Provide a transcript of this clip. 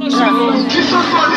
Qui ce soit,